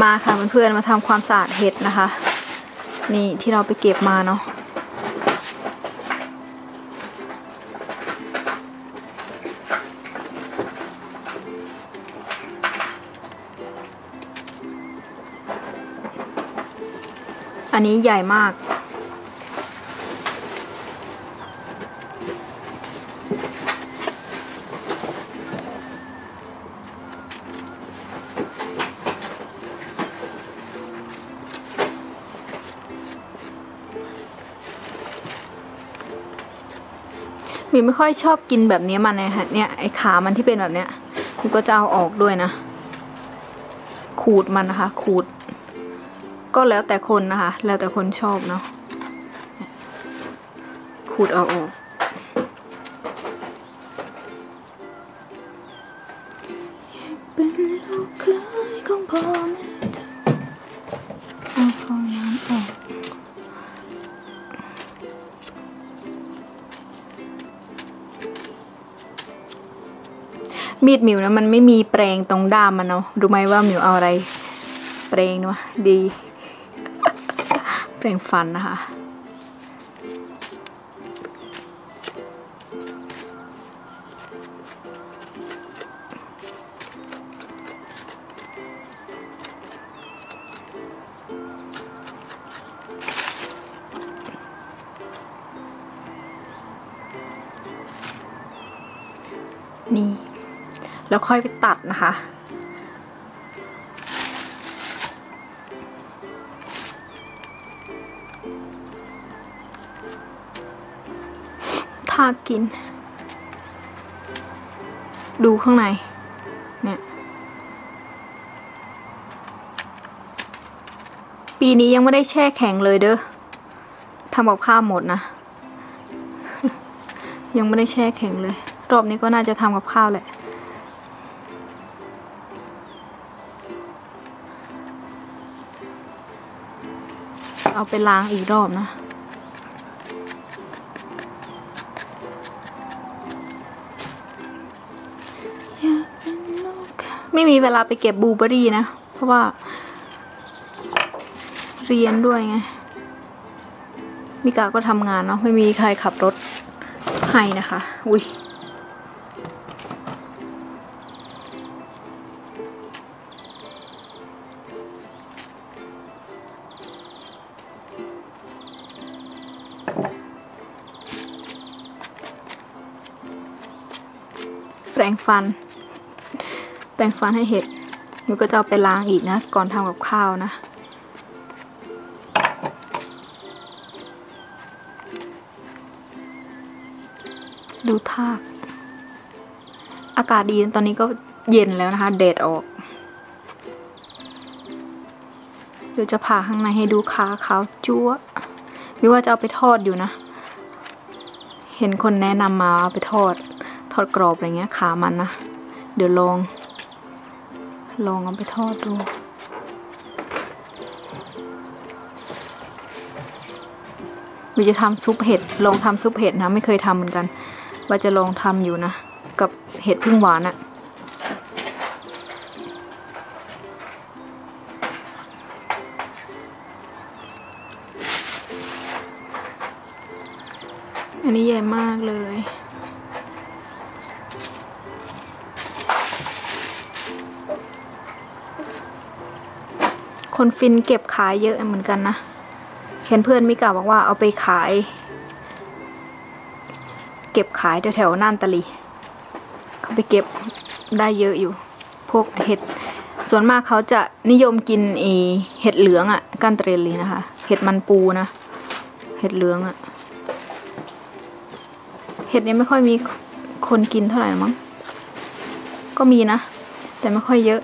มาค่ะเพื่อนๆมาทำความสะอาดเห็ดนะคะ นี่ที่เราไปเก็บมาเนาะอันนี้ใหญ่มาก มีไม่ค่อยชอบกินแบบนี้มันนะฮะเนี่ยไอ้ขามันที่เป็นแบบเนี้ยมีก็จะเอาออกด้วยนะ ขูดมันนะคะ ขูด ก็แล้วแต่คนนะคะ แล้วแต่คนชอบเนาะขูดเอาออก เป็นลูกเคยของพ่อ มีดมิวนะมันไม่มีแปรงตรงด้ามมันเนาะรู้ไหมว่ามิวเอาอะไร แปรงเนาะดี แปรงฟันนะคะนี่ แล้วค่อยไปตัดนะคะถ้ากิน ดูข้างใน เนี่ย ปีนี้ยังไม่ได้แช่แข็งเลยเด้อทำกับข้าวหมดนะ ยังไม่ได้แช่แข็งเลย รอบนี้ก็น่าจะทำกับข้าวแหละ เอาไปล้างอีกรอบนะ ไม่มีเวลาไปเก็บบูเบอรี่นะ เพราะว่า เรียนด้วยไง มิกาก็ทำงานเนาะ ไม่มีใครขับรถให้นะคะ อุ้ย ปรงฟัน แปรงฟันให้เห็ดหนูก็จะเอาไปล้างอีกนะ ก่อนทำกับข้าวนะดูทากอากาศดีตอนนี้ก็เย็นแล้วนะคะเดดออก เดี๋ยวจะผ่าข้างในให้ดูขาขาวจั๊วไม่ว่าจะเอาไปทอดอยู่นะ เห็นคนแนะนำมาเอาไปทอด ทอดกรอบอะไรเงี้ยขามันนะ เดี๋ยวลอง ลองเอาไปทอดดูวิจะทำซุปเห็ด ลองทำซุปเห็ดนะ ไม่เคยทำเหมือนกัน ว่าจะลองทำอยู่นะ กับเห็ดพึ่งหวานอะอันนี้ใหญ่มากเลย คนฟินเก็บขายเยอะเหมือนกันนะเห็นเพื่อนมิกาบอกว่าเอาไปขาย เก็บขายแถวๆน่านตะลีเขาไปเก็บได้เยอะอยู่ พวกเห็ดส่วนมากเขาจะนิยมกินเอเห็ดเหลืองอะ่ะกันเตรลีนะคะ เห็ดมันปูนะ เห็ดเหลืองอะ่ะ เห็ดนี้ไม่ค่อยมีคนกินเท่าไหร่มั้งก็มีนะ แต่ไม่ค่อยเยอะ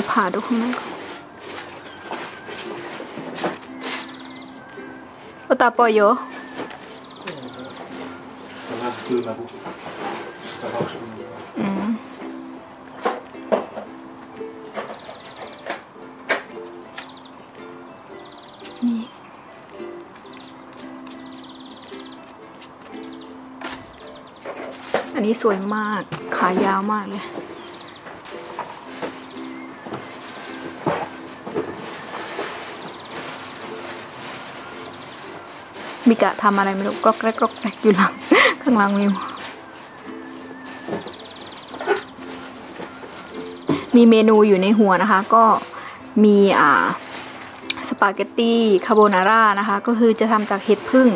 ดี๋ยวผ่าดูข้างในก่อนโอตาปอยโย อืมนี่อันนี้สวยมาก ขายาวมากเลย มิกะทำอะไรไม่รู้กรอกแกรกกรอกแกรกอยู่หลัง ข้างหลังมิว มีเมนูอยู่ในหัวนะคะ ก็มีอ่าสปาเกตตี้คาโบนาร่านะคะ ก็คือจะทำจากเห็ดผึ้ง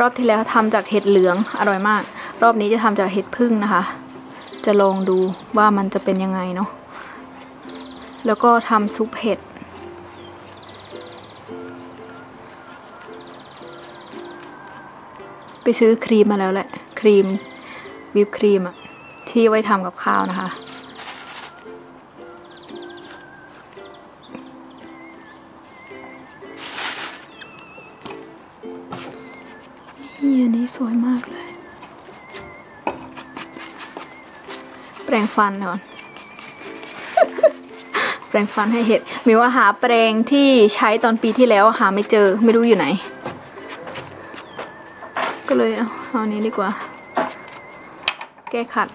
รอบที่แล้วทำจากเห็ดเหลืองอร่อยมาก รอบนี้จะทำจากเห็ดผึ้งนะคะ จะลองดูว่ามันจะเป็นยังไงเนาะแล้วก็ทำซุปเห็ด ไปซื้อครีมมาแล้วแหละ ครีมวิปครีมอะที่ไว้ทำกับข้าวนะคะ นี่อันนี้สวยมากเลย แปรงฟันก่อน แปรงฟันให้เห็ดมีว่าหาแปรงที่ใช้ตอนปีที่แล้วหาไม่เจอไม่รู้อยู่ไหน็เลยเอานี้ดีกว่า แก้ขัด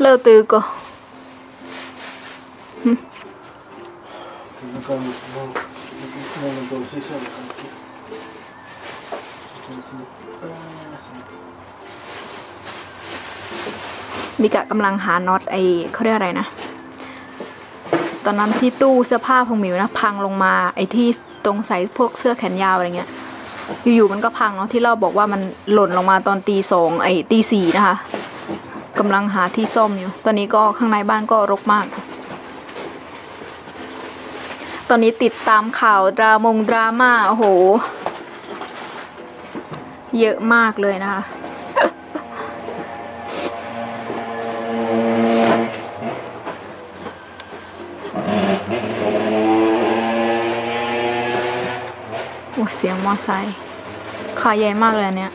เลือตือก็ฮึ มิกะกำลังหาน็อตไอเขาเรียกอะไรนะ ตอนนั้นที่ตู้เสื้อผ้าของหมิวนะ พังลงมาไอที่ตรงใส่พวกเสื้อแขนยาวอะไรเงี้ย อยู่ๆมันก็พังเนาะที่เราบอกว่ามันหล่นลงมาตอนตีสองไอตีสี่นะคะกำลังหาที่ซ่อมอยู่ ตอนนี้ก็ข้างในบ้านก็รกมาก ตอนนี้ติดตามข่าวดรามงดราม่าโอ้โห เยอะมากเลยนะคะ โอ้เสียงมอไซค์ขาใหญ่มากเลยอันเนี้ย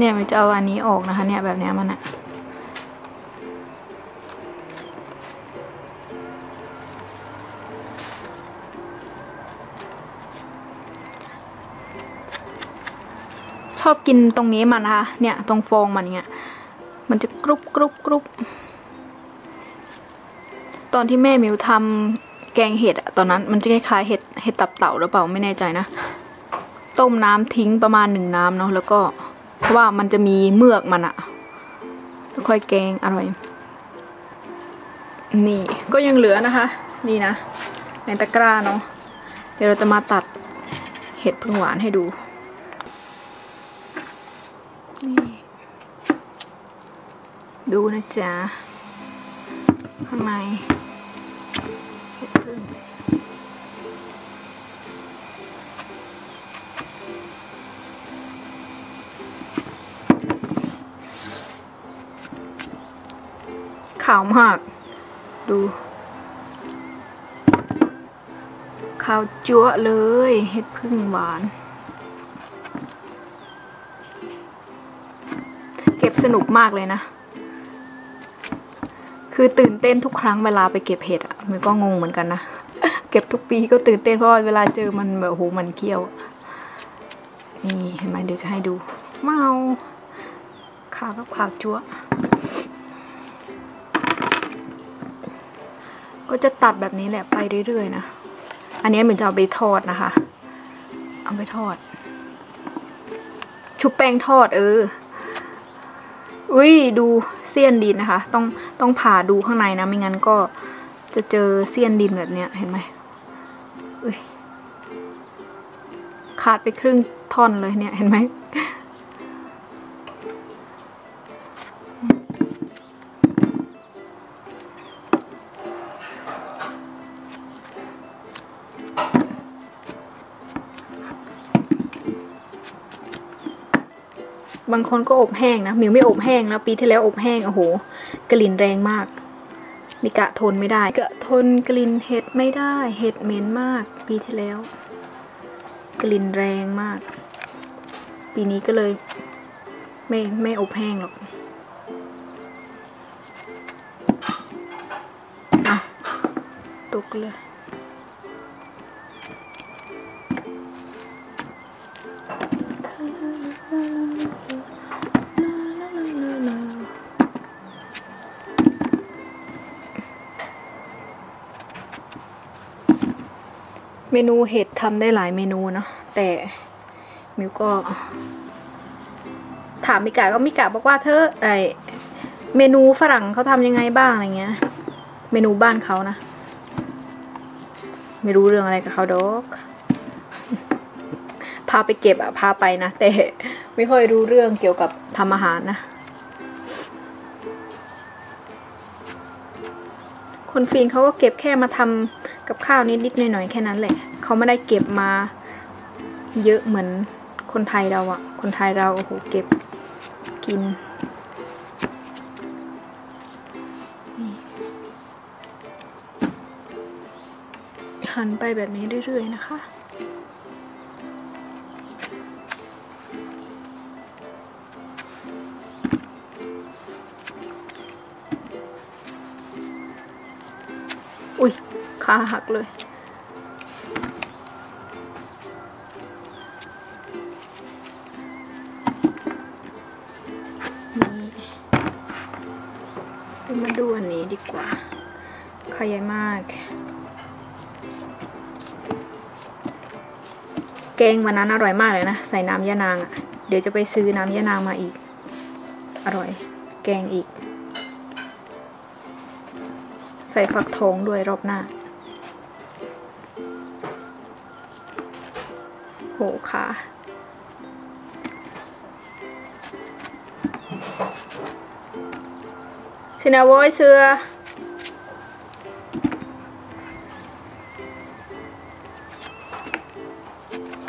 เนี่ยมันจะเอาอันนี้ออกนะคะ เนี่ยแบบเนี้ยมันอะชอบกินตรงนี้มันนะคะ เนี่ยตรงฟองมันเนี่ยมันจะกรุบกรุบกรุบตอนที่แม่มิวทำแกงเห็ดอะตอนนั้นมันจะคล้ายๆเห็ดเห็ดตับเต่าหรือเปล่าไม่แน่ใจนะ ต้มน้ำทิ้งประมาณหนึ่งน้ำเนาะแล้วก็ ว่ามันจะมีเมือกมันอะค่อยแกงอร่อย นี่ก็ยังเหลือนะคะ นี่นะ ในตะกร้าเนาะเดี๋ยวเราจะมาตัดเห็ดพึ่งหวานให้ดู นี่ ดูนะจ๊ะ ข้างในเห็ดพึ่งาวมาก ดูขาวจั๊วะเลยเห็ดพึ่งหวาน เก็บสนุกมากเลยนะ คือตื่นเต้นทุกครั้งเวลาไปเก็บเห็ดอะมันก็งงเหมือนกันนะ เก็บทุกปีก็ตื่นเต้นเพราะเวลาเจอมันแบบโหมันเกี้ยว นี่เห็นไหมเดี๋ยวจะให้ดู เมาขาวกับขาวจั๊ว ก็จะตัดแบบนี้แหละไปเรื่อยๆนะ อันนี้เหมือนจะเอาไปทอดนะคะ เอาไปทอด ชุบแป้งทอดเออ อุ้ยดูเสี้ยนดินนะคะ ต้องต้องผ่าดูข้างในนะ ไม่งั้นก็จะเจอเสี้ยนดินแบบเนี้ยเห็นไหมอุ้ยขาดไปครึ่งท่อนเลยเนี่ยเห็นไหม บางคนก็อบแห้งนะมิวไม่อบแห้งนะปีที่แล้วอบแห้งโอ้โหกลิ่นแรงมาก มิกะทนไม่ได้กะทนกลิ่นเห็ดไม่ได้ เห็ดเหม็นมาก ปีที่แล้ว กลิ่นแรงมาก ปีนี้ก็เลย ไม่ไม่อบแห้งหรอกตกเลย เมนูเห็ดทำได้หลายเมนูเนาะแต่มิวก็ ถามมิกาก็มิกาบอกว่าเธอไอเมนูฝรั่งเขาทำยังไงบ้างอะไรเงี้ย เมนูบ้านเขานะ ไม่รู้เรื่องอะไรกับเขาดอกพาไปเก็บอะพาไปนะ แต่ไม่ค่อยรู้เรื่องเกี่ยวกับทำอาหารนะ คนฟีนเขาก็เก็บแค่มาทำ กับข้าวนิดๆหน่อยๆแค่นั้นแหละ เขาไม่ได้เก็บมา เยอะเหมือนคนไทยเราอะคนไทยเราโอ้โหเก็บกินหันไปแบบนี้เรื่อยๆนะคะ ขาหักเลยนี่มาดูอันนี้ดีกว่าขยายมาก แกงวันนั้นอร่อยมากเลยนะ ใส่น้ำยะนางอะ่ะ เดี๋ยวจะไปซื้อน้ำยะนางมาอีก อร่อย แกงอีกใส่ฟักทองด้วยรอบหน้า หค่ะ สินะโว้ยเสือ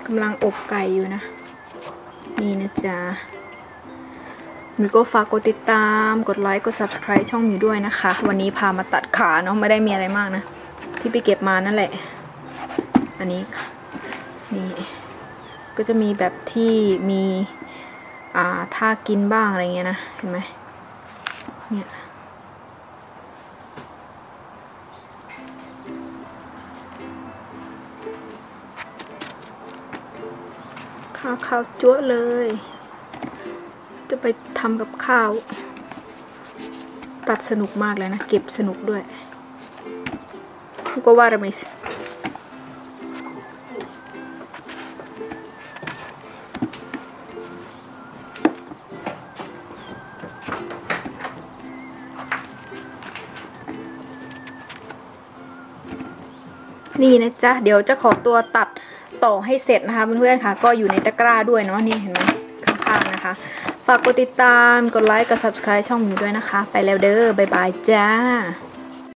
กำลังอบไก่อยู่นะ นี่นะจ๊ะมิวก็ฝากกดติดตาม กดไลค์กด subscribe ช่องมิวด้วยนะคะ วันนี้พามาตัดขาเนาะไม่ได้มีอะไรมากนะ ที่ไปเก็บมานั่นแหละ อันนี้นี่ ก็จะมีแบบที่มีอ่าท่ากินบ้างอะไรเงี้ยนะ เห็นไหมเนี่ยข้าวข้าวจั๊วเลย จะไปทำกับข้าว ตัดสนุกมากเลยนะ เก็บสนุกด้วยก็ว่าระมิส นี่นะจ๊ะเดี๋ยวจะขอตัวตัดต่อให้เสร็จนะคะเพื่อนๆค่ะ ก็อยู่ในตะกร้าด้วยเนาะนี่เห็นไหมข้างๆนะคะ ฝากกดติดตามกดไลค์กด subscribe ช่องนี้ด้วยนะคะ ไปแล้วเด้อบ๊ายบายจ้า